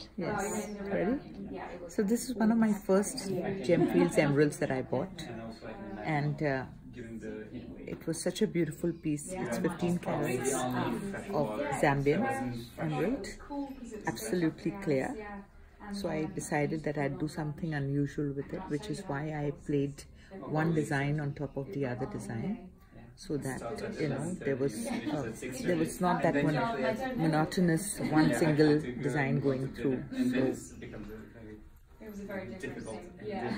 start? Yes. Ready? So this is one of my first Gemfields emeralds that I bought. And uh, it was such a beautiful piece. It's 15 carats of Zambian emerald. Absolutely clear. So I decided that I'd do something unusual with it, which is why I played one design on top of the other design so that you know there was uh, there was not that one monotonous one single design going through so it was a very difficult thing. Yeah.